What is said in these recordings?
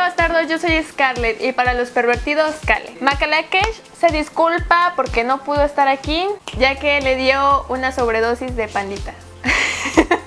Hola bastardos, yo soy Scarlett y para los pervertidos, Kale. Macalakesh se disculpa porque no pudo estar aquí, ya que le dio una sobredosis de panditas.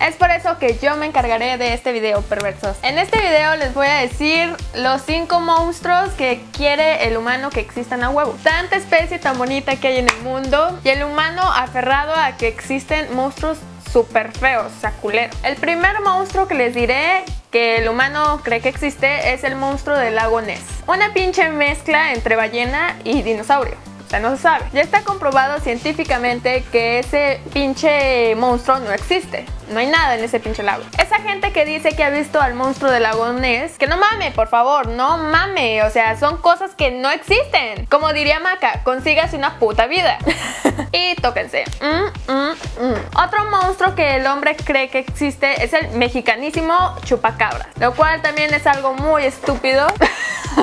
Es por eso que yo me encargaré de este video, perversos. En este video les voy a decir los 5 monstruos que quiere el humano que existan a huevo. Tanta especie tan bonita que hay en el mundo y el humano aferrado a que existen monstruos súper feos, saculeros. El primer monstruo que les diré que el humano cree que existe es el monstruo del lago Ness. Una pinche mezcla entre ballena y dinosaurio no se sabe. Ya está comprobado científicamente que ese pinche monstruo no existe. No hay nada en ese pinche lago. Esa gente que dice que ha visto al monstruo del lago Ness, que no mame, por favor, no mame. O sea, son cosas que no existen. Como diría Maca, consígase una puta vida. y tóquense. Mm, mm, mm. Otro monstruo que el hombre cree que existe es el mexicanísimo chupacabra, lo cual también es algo muy estúpido.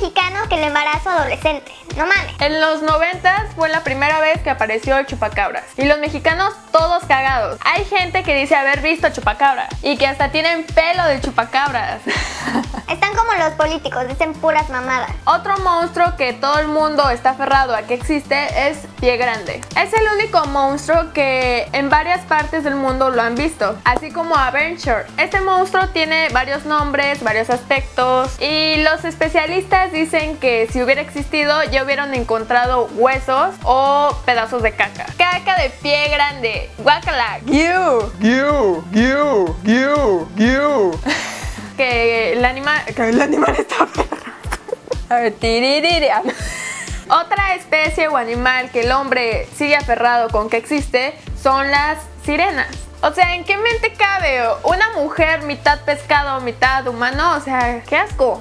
El chupacabras es más mexicano que el embarazo adolescente. No mames. En los 90 fue la primera vez que apareció el chupacabras. Y los mexicanos todos cagados. Hay gente que dice haber visto chupacabras y que hasta tienen pelo de chupacabras. Están como los políticos, dicen puras mamadas. Otro monstruo que todo el mundo está aferrado a que existe es Pie Grande. Es el único monstruo que en varias partes del mundo lo han visto, así como Adventure. Este monstruo tiene varios nombres, varios aspectos y los especialistas dicen que si hubiera existido ya hubieran encontrado huesos o pedazos de caca. Caca de pie grande. Guacala. You. You. You. You. You. que el animal. Que el animal está A ver, tiririria. Otra especie o animal que el hombre sigue aferrado con que existe son las sirenas. O sea, ¿en qué mente cabe una mujer mitad pescado, mitad humano? O sea, qué asco.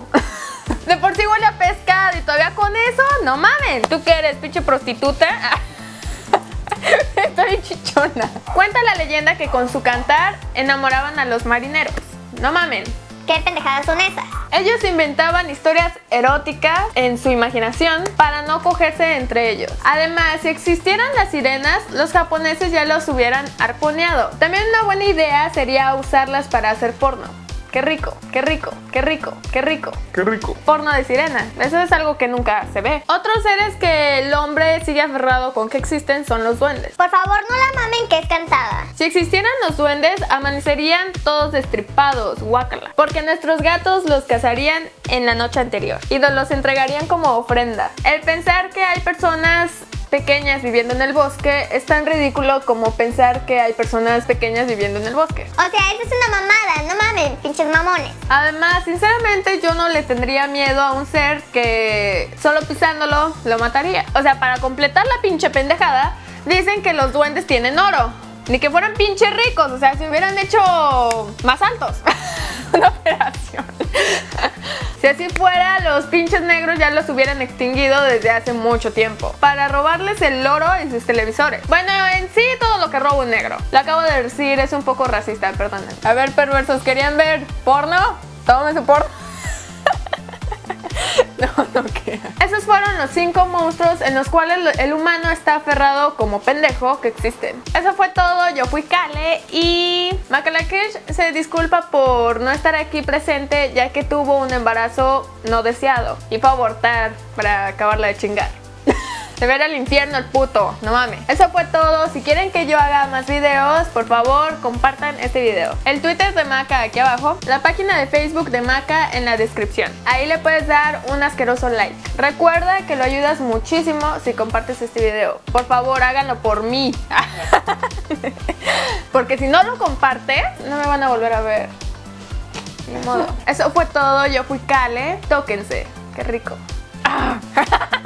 De por sí huele a pescado y todavía con eso, no mamen. ¿Tú qué eres, pinche prostituta? Estoy chichona. Cuenta la leyenda que con su cantar enamoraban a los marineros. No mamen. ¿Qué pendejadas son esas? Ellos inventaban historias eróticas en su imaginación para no cogerse entre ellos. Además, si existieran las sirenas, los japoneses ya los hubieran arponeado. También una buena idea sería usarlas para hacer porno. Qué rico, qué rico, qué rico, qué rico. Qué rico. Porno de sirena. Eso es algo que nunca se ve. Otros seres que el hombre sigue aferrado con que existen son los duendes. Por favor, no la mamen que es cantada. Si existieran los duendes, amanecerían todos destripados, guácala. Porque nuestros gatos los cazarían en la noche anterior y nos los entregarían como ofrenda. El pensar que hay personas pequeñas viviendo en el bosque es tan ridículo como pensar que hay personas pequeñas viviendo en el bosque. O sea, eso es una mamada, no mames, pinches mamones. Además, sinceramente yo no le tendría miedo a un ser que solo pisándolo lo mataría. O sea, para completar la pinche pendejada, dicen que los duendes tienen oro. Ni que fueran pinches ricos, o sea, si hubieran hecho más altos. una operación. si así fuera, los pinches negros ya los hubieran extinguido desde hace mucho tiempo. Para robarles el oro en sus televisores. Bueno, en sí todo lo que roba un negro. Lo acabo de decir, es un poco racista, perdonen. A ver, perversos, ¿querían ver porno? Tómenme su porno. no, no queda. Esos fueron los cinco monstruos en los cuales el humano está aferrado como pendejo que existen. Eso fue todo, yo fui Kale y Makalakish se disculpa por no estar aquí presente ya que tuvo un embarazo no deseado y fue a abortar para acabarla de chingar. Se ver al infierno el puto, no mames. Eso fue todo. Si quieren que yo haga más videos, por favor, compartan este video. El Twitter de Maca aquí abajo. La página de Facebook de Maca en la descripción. Ahí le puedes dar un asqueroso like. Recuerda que lo ayudas muchísimo si compartes este video. Por favor, háganlo por mí. Porque si no lo compartes, no me van a volver a ver. Ni modo. Eso fue todo. Yo fui Kale. Tóquense. Qué rico.